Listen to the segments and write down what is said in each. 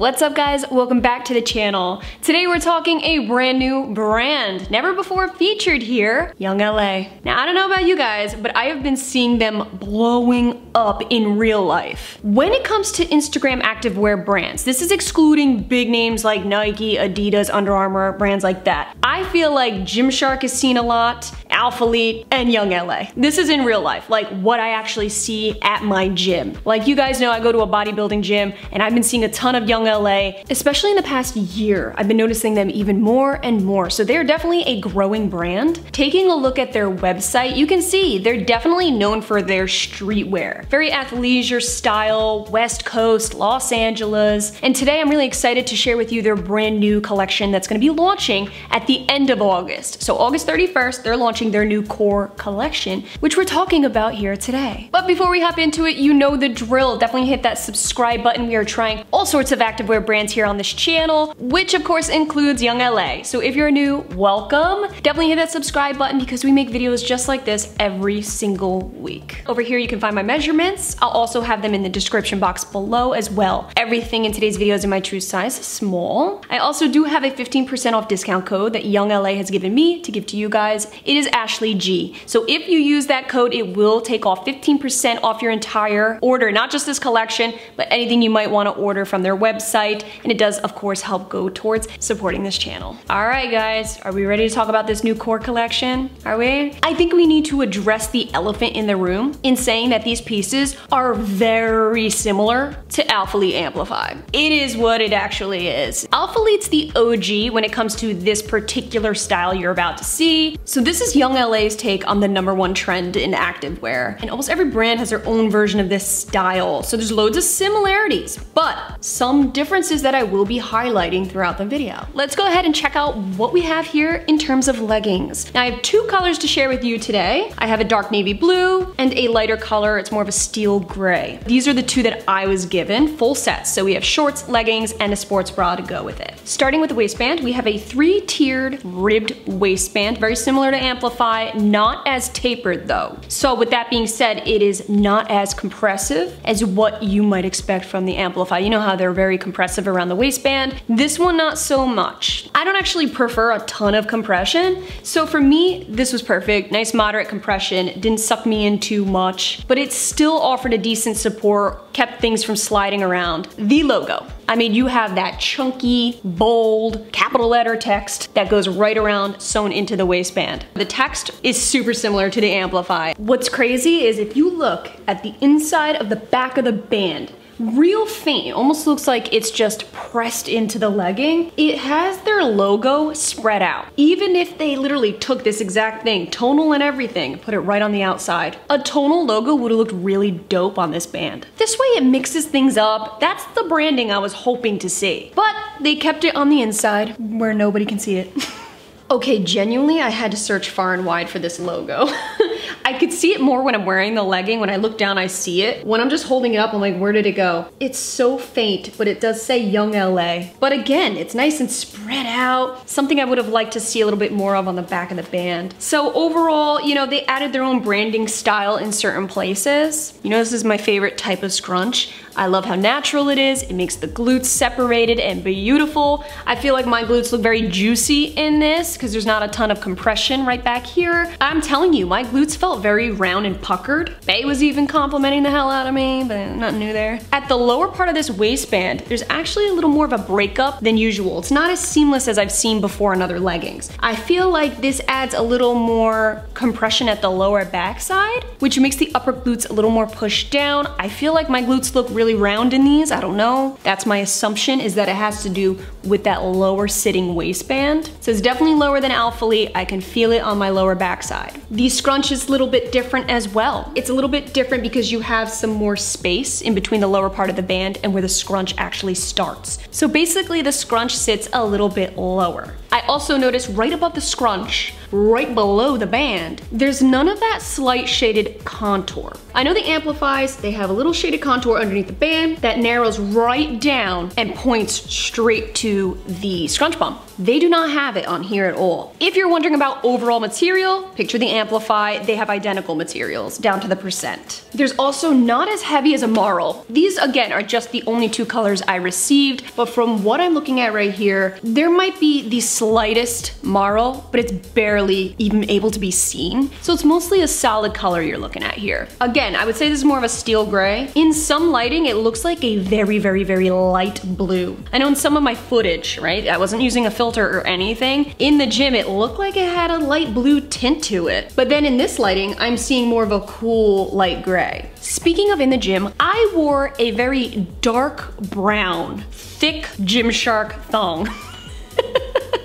What's up guys? Welcome back to the channel. Today we're talking a brand new brand, never before featured here, Young LA. Now I don't know about you guys, but I have been seeing them blowing up in real life. When it comes to Instagram activewear brands, this is excluding big names like Nike, Adidas, Under Armour, brands like that. I feel like Gymshark is seen a lot, Alphalete, and Young LA. This is in real life, like what I actually see at my gym. Like you guys know I go to a bodybuilding gym and I've been seeing a ton of Young LA, especially in the past year. I've been noticing them even more and more. So they're definitely a growing brand. Taking a look at their website, you can see they're definitely known for their streetwear. Very athleisure style, West Coast, Los Angeles. And today I'm really excited to share with you their brand new collection that's gonna be launching at the end of August. So August 31st, they're launching their new core collection, which we're talking about here today. But before we hop into it, you know the drill. Definitely hit that subscribe button. We are trying all sorts of activewear brands here on this channel, which of course includes Young LA. So if you're new, welcome. Definitely hit that subscribe button because we make videos just like this every single week. Over here you can find my measurements. I'll also have them in the description box below as well. Everything in today's video is in my true size, small. I also do have a 15% off discount code that Young LA has given me to give to you guys. It is Ashley G. So if you use that code, it will take off 15% off your entire order, not just this collection, but anything you might want to order from their website. And it does, of course, help go towards supporting this channel. All right, guys, are we ready to talk about this new core collection? Are we? I think we need to address the elephant in the room in saying that these pieces are very similar to Alphalete Amplify. It is what it actually is. Alphalete's the OG when it comes to this particular style you're about to see. So this is Young LA's take on the number one trend in activewear. And almost every brand has their own version of this style. So there's loads of similarities, but some differences that I will be highlighting throughout the video. Let's go ahead and check out what we have here in terms of leggings. Now I have two colors to share with you today. I have a dark navy blue and a lighter color. It's more of a steel gray. These are the two that I was given, full sets. So we have shorts, leggings, and a sports bra to go with it. Starting with the waistband, we have a three-tiered ribbed waistband, very similar to Amplify, not as tapered though. So with that being said, it is not as compressive as what you might expect from the Amplify. You know how they're very compressive around the waistband. This one not so much. I don't actually prefer a ton of compression, so for me, this was perfect. Nice moderate compression, didn't suck me in too much, but it still offered a decent support, kept things from sliding around. The logo. I mean, you have that chunky, bold, capital letter text that goes right around sewn into the waistband. The text is super similar to the Amplify. What's crazy is if you look at the inside of the back of the band, real faint. Almost looks like it's just pressed into the legging. It has their logo spread out. Even if they literally took this exact thing, tonal and everything, put it right on the outside, a tonal logo would have looked really dope on this band. This way it mixes things up. That's the branding I was hoping to see. But they kept it on the inside where nobody can see it. okay, genuinely, I had to search far and wide for this logo. I could see it more when I'm wearing the legging. When I look down, I see it. When I'm just holding it up, I'm like, where did it go? It's so faint, but it does say Young LA. But again, it's nice and spread out. Something I would have liked to see a little bit more of on the back of the band. So overall, you know, they added their own branding style in certain places. You know, this is my favorite type of scrunch. I love how natural it is. It makes the glutes separated and beautiful. I feel like my glutes look very juicy in this because there's not a ton of compression right back here. I'm telling you, my glutes felt very round and puckered. Bay was even complimenting the hell out of me, but nothing new there. At the lower part of this waistband, there's actually a little more of a breakup than usual. It's not as seamless as I've seen before in other leggings. I feel like this adds a little more compression at the lower backside, which makes the upper glutes a little more pushed down. I feel like my glutes look really round in these, I don't know. That's my assumption is that it has to do with that lower sitting waistband. So it's definitely lower than Alphalete. I can feel it on my lower backside. These scrunch is a little bit different as well. It's a little bit different because you have some more space in between the lower part of the band and where the scrunch actually starts. So basically the scrunch sits a little bit lower. I also noticed right above the scrunch, right below the band, there's none of that slight shaded contour. I know the Amplifies, they have a little shaded contour underneath the band that narrows right down and points straight to the scrunch bump. They do not have it on here at all. If you're wondering about overall material, picture the Amplify, they have identical materials down to the percent. There's also not as heavy as a Marl. These again are just the only two colors I received, but from what I'm looking at right here, there might be the slightest Marl, but it's barely even able to be seen. So it's mostly a solid color you're looking at here. Again, I would say this is more of a steel gray. In some lighting, it looks like a very, very, very light blue. I know in some of my footage, right, I wasn't using a filter filter or anything. In the gym, it looked like it had a light blue tint to it. But then in this lighting, I'm seeing more of a cool light gray. Speaking of in the gym, I wore a very dark brown, thick Gymshark thong.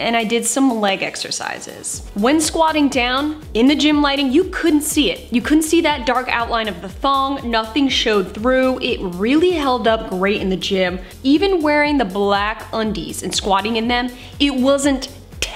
and I did some leg exercises. When squatting down, in the gym lighting, you couldn't see it. You couldn't see that dark outline of the thong, nothing showed through. It really held up great in the gym. Even wearing the black undies and squatting in them, it wasn't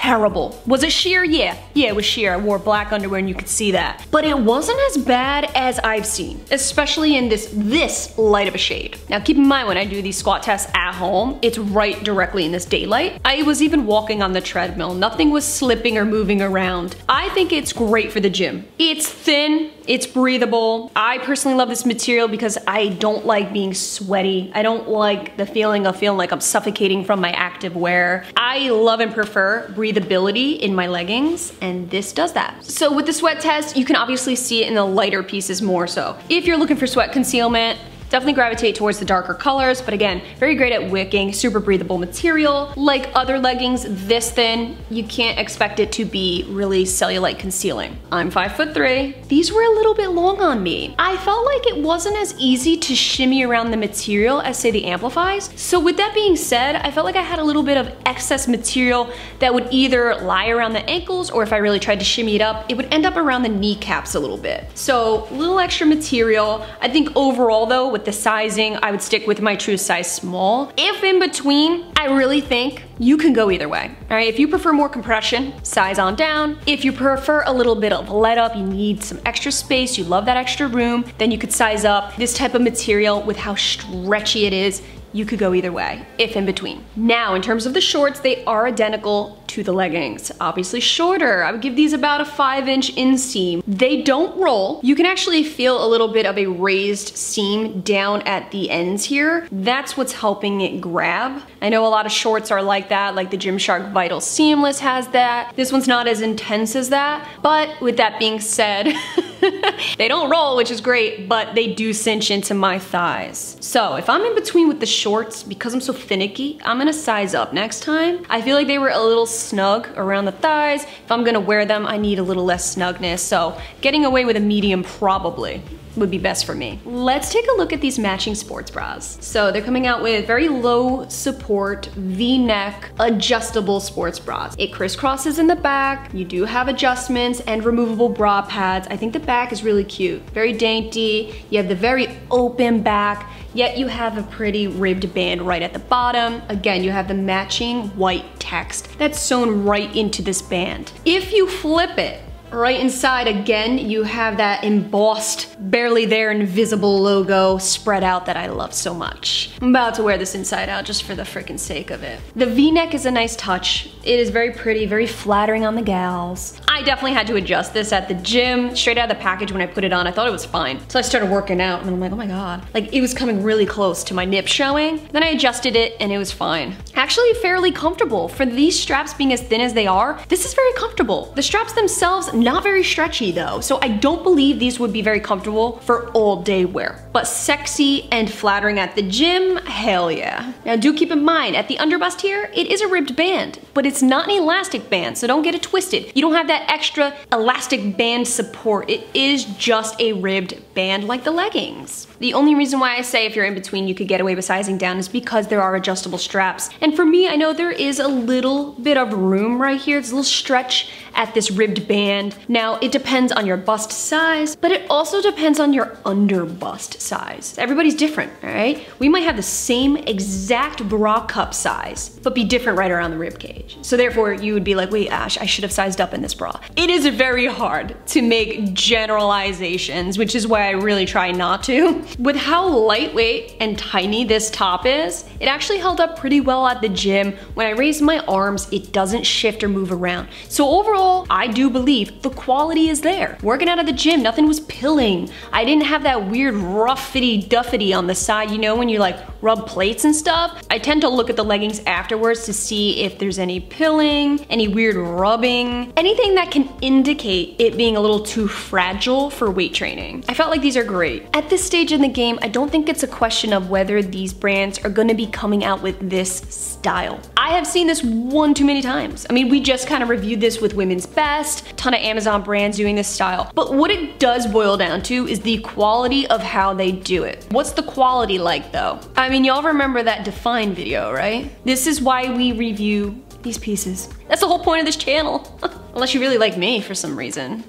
terrible. Was it sheer? Yeah. Yeah, it was sheer. I wore black underwear and you could see that. But it wasn't as bad as I've seen, especially in this, this light of a shade. Now keep in mind when I do these squat tests at home, it's right directly in this daylight. I was even walking on the treadmill. Nothing was slipping or moving around. I think it's great for the gym. It's thin, it's breathable. I personally love this material because I don't like being sweaty. I don't like the feeling of feeling like I'm suffocating from my active wear. I love and prefer breathability in my leggings and this does that. So with the sweat test, you can obviously see it in the lighter pieces more so. If you're looking for sweat concealment, Definitely gravitate towards the darker colors, but again, very great at wicking, super breathable material. Like other leggings this thin, you can't expect it to be really cellulite concealing. I'm five foot three. These were a little bit long on me. I felt like it wasn't as easy to shimmy around the material as say the amplifies. So with that being said, I felt like I had a little bit of excess material that would either lie around the ankles or if I really tried to shimmy it up, it would end up around the kneecaps a little bit. So a little extra material. I think overall though, with the sizing, I would stick with my true size small. If in between, I really think you can go either way. All right, if you prefer more compression, size on down. If you prefer a little bit of let up, you need some extra space, you love that extra room, then you could size up this type of material with how stretchy it is you could go either way, if in between. Now, in terms of the shorts, they are identical to the leggings. Obviously shorter, I would give these about a five inch inseam. They don't roll. You can actually feel a little bit of a raised seam down at the ends here. That's what's helping it grab. I know a lot of shorts are like that, like the Gymshark Vital Seamless has that. This one's not as intense as that, but with that being said, they don't roll, which is great, but they do cinch into my thighs. So if I'm in between with the shorts, because I'm so finicky, I'm gonna size up next time. I feel like they were a little snug around the thighs. If I'm gonna wear them, I need a little less snugness. So getting away with a medium probably would be best for me. Let's take a look at these matching sports bras. So they're coming out with very low support V-neck adjustable sports bras. It crisscrosses in the back. You do have adjustments and removable bra pads. I think the back is really cute. Very dainty. You have the very open back, yet you have a pretty ribbed band right at the bottom. Again, you have the matching white text that's sewn right into this band. If you flip it, Right inside, again, you have that embossed, barely there invisible logo spread out that I love so much. I'm about to wear this inside out just for the freaking sake of it. The v-neck is a nice touch. It is very pretty, very flattering on the gals. I definitely had to adjust this at the gym. Straight out of the package when I put it on, I thought it was fine. So I started working out and I'm like, oh my God. Like it was coming really close to my nip showing. Then I adjusted it and it was fine. Actually fairly comfortable. For these straps being as thin as they are, this is very comfortable. The straps themselves, not very stretchy though, so I don't believe these would be very comfortable for all day wear. But sexy and flattering at the gym, hell yeah. Now do keep in mind, at the underbust here, it is a ribbed band, but it's not an elastic band, so don't get it twisted. You don't have that extra elastic band support. It is just a ribbed band like the leggings. The only reason why I say if you're in between you could get away with sizing down is because there are adjustable straps. And for me, I know there is a little bit of room right here. It's a little stretch at this ribbed band. Now, it depends on your bust size, but it also depends on your under bust size. Everybody's different, all right? We might have the same exact bra cup size, but be different right around the rib cage. So therefore, you would be like, wait, Ash, I should have sized up in this bra. It is very hard to make generalizations, which is why I really try not to. With how lightweight and tiny this top is, it actually held up pretty well at the gym. When I raise my arms, it doesn't shift or move around. So overall, I do believe the quality is there. Working out at the gym, nothing was pilling. I didn't have that weird rough-fitty duffity on the side, you know, when you're like rub plates and stuff. I tend to look at the leggings afterwards to see if there's any pilling, any weird rubbing, anything that can indicate it being a little too fragile for weight training. I felt like these are great. At this stage in the game, I don't think it's a question of whether these brands are gonna be coming out with this style. I have seen this one too many times. I mean, we just kind of reviewed this with Women's Best, ton of Amazon brands doing this style. But what it does boil down to is the quality of how they do it. What's the quality like though? I mean, y'all remember that Define video, right? This is why we review these pieces. That's the whole point of this channel. Unless you really like me for some reason.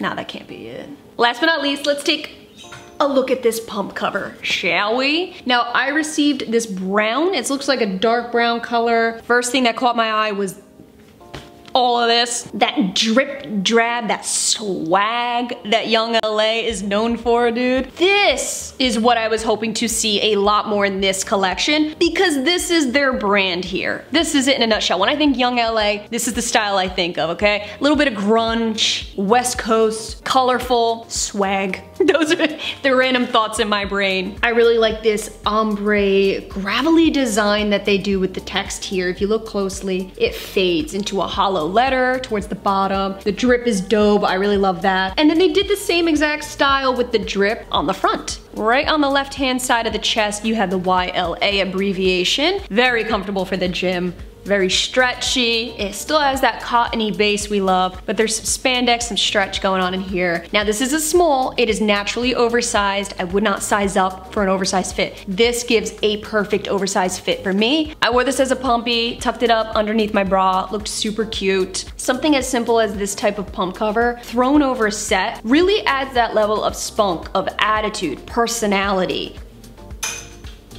Nah, that can't be it. Last but not least, let's take a look at this pump cover, shall we? Now, I received this brown. It looks like a dark brown color. First thing that caught my eye was all of this. That drip drab, that swag that Young LA is known for, dude. This is what I was hoping to see a lot more in this collection because this is their brand here. This is it in a nutshell. When I think Young LA, this is the style I think of, okay? A little bit of grunge, West Coast, colorful, swag. Those are the random thoughts in my brain. I really like this ombre gravelly design that they do with the text here. If you look closely, it fades into a hollow letter towards the bottom. The drip is dope, I really love that. And then they did the same exact style with the drip on the front. Right on the left hand side of the chest, you have the YLA abbreviation. Very comfortable for the gym very stretchy. It still has that cottony base we love, but there's some spandex, some stretch going on in here. Now this is a small, it is naturally oversized. I would not size up for an oversized fit. This gives a perfect oversized fit for me. I wore this as a pumpy, tucked it up underneath my bra, looked super cute. Something as simple as this type of pump cover thrown over a set really adds that level of spunk, of attitude, personality.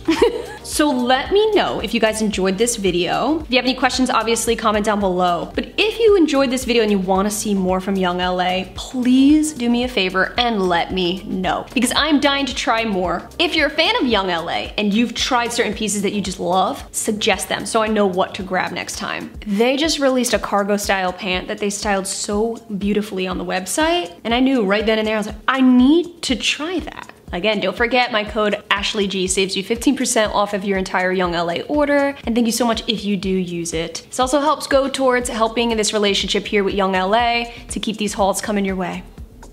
So let me know if you guys enjoyed this video. If you have any questions, obviously comment down below. But if you enjoyed this video and you wanna see more from Young LA, please do me a favor and let me know. Because I'm dying to try more. If you're a fan of Young LA and you've tried certain pieces that you just love, suggest them so I know what to grab next time. They just released a cargo style pant that they styled so beautifully on the website. And I knew right then and there, I was like, I need to try that. Again, don't forget my code AshleyG saves you 15% off of your entire Young LA order. And thank you so much if you do use it. This also helps go towards helping this relationship here with Young LA to keep these hauls coming your way.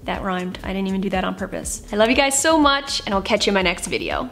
That rhymed. I didn't even do that on purpose. I love you guys so much and I'll catch you in my next video.